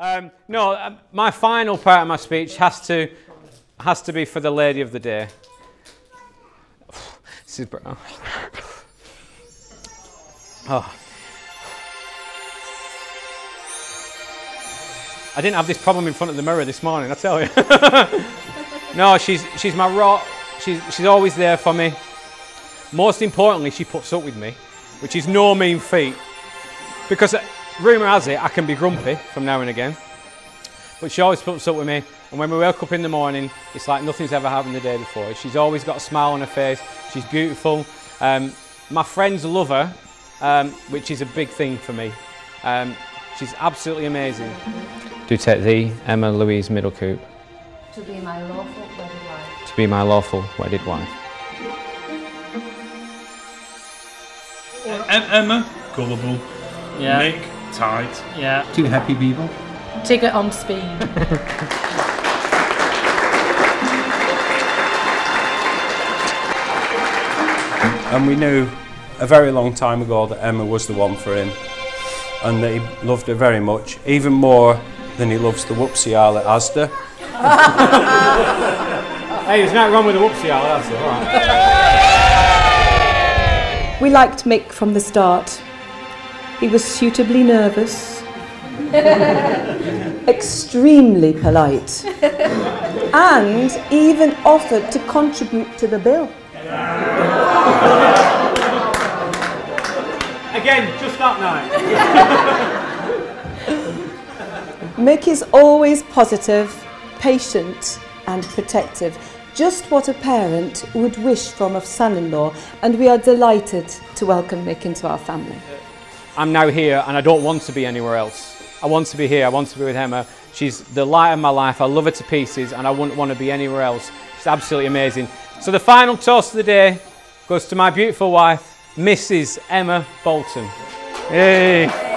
Um, no, um, my final part of my speech has to has to be for the lady of the day. This is br- oh. I didn't have this problem in front of the mirror this morning, I tell you. no, she's she's my rock. She's she's always there for me. Most importantly, she puts up with me, which is no mean feat. Because uh, rumour has it, I can be grumpy from now and again. But she always puts up with me. And when we wake up in the morning, it's like nothing's ever happened the day before. She's always got a smile on her face. She's beautiful. Um, my friends love her, um, which is a big thing for me. Um, she's absolutely amazing. Do take thee, Emma Louise Middlecoop, To be my lawful wedded wife. to be my lawful wedded wife. Emma, gullible. Yeah. Nick, tight. Yeah. Two happy people. Take it on speed. And we knew a very long time ago that Emma was the one for him and that he loved her very much, even more than he loves the whoopsie owl at Asda. Hey, there's nothing wrong with the whoopsie owl, that's all right. We liked Mick from the start. He was suitably nervous, extremely polite, and even offered to contribute to the bill. Again, just that night. Mick is always positive, patient, and protective. Just what a parent would wish from a son in law, and we are delighted to welcome Mick into our family. I'm now here and I don't want to be anywhere else. I want to be here. I want to be with Emma. She's the light of my life. I love her to pieces and I wouldn't want to be anywhere else. She's absolutely amazing. So the final toast of the day goes to my beautiful wife, Mrs. Emma Bolton. Hey.